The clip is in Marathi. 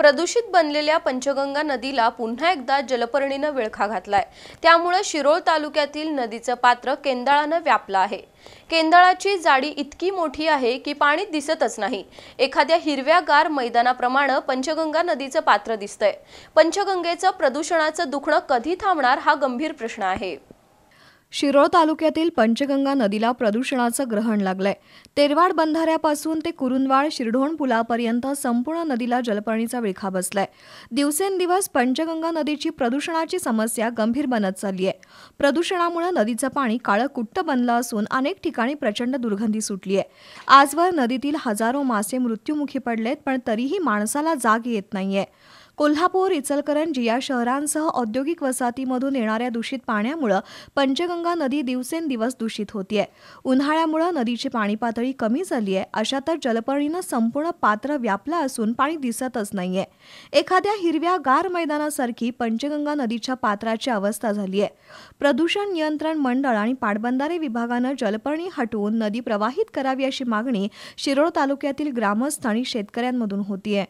प्रदूषित बनलेल्या पंचगंगा नदीला पुन्हा एकदा जलपर्णीनं विळखा घातलाय. त्यामुळे शिरोळ तालुक्यातील नदीचं पात्र केंदाळानं व्यापलं आहे. केंदाळाची जाडी इतकी मोठी आहे की पाणी दिसतच नाही. एखाद्या हिरव्यागार मैदानाप्रमाणे पंचगंगा नदीचं पात्र दिसतंय. पंचगंगेचं प्रदूषणाचं दुखणं कधी थांबणार हा गंभीर प्रश्न आहे. शिरोळ तालुक्यातील पंचगंगा नदीला प्रदूषणाचं ग्रहण लागलंय. तेरवाड बंधाऱ्यापासून ते कुरुंदवाड शिरढोण पुलापर्यंत संपूर्ण नदीला जलपर्णीचा विळखा बसलाय. दिवसेंदिवस पंचगंगा नदीची प्रदूषणाची समस्या गंभीर बनत चालली आहे प्रदूषणामुळे नदीचं पाणी काळं कुट्ट बनलं असून अनेक ठिकाणी प्रचंड दुर्गंधी सुटली आहे आजवर नदीतील हजारो मासे मृत्युमुखी पडलेत पण तरीही माणसाला जाग येत नाहीये. कोल्हापूर इचलकरंजी या शहरांसह औद्योगिक वसाहतीमधून येणाऱ्या दूषित पाण्यामुळं पंचगंगा नदी दिवसेंदिवस दूषित होतीये. उन्हाळ्यामुळं नदीची पाणी पातळी कमी झाली आहे अशातच जलपर्णीनं संपूर्ण पात्र व्यापलं असून पाणी दिसतच नाहीये. एखाद्या हिरव्या गार मैदानासारखी पंचगंगा नदीच्या पात्राची अवस्था झाली आहे प्रदूषण नियंत्रण मंडळ आणि पाटबंधारे विभागानं जलपर्णी हटवून नदी प्रवाहित करावी अशी मागणी शिरोळ तालुक्यातील ग्रामस्थ आणि शेतकऱ्यांमधून होतीये.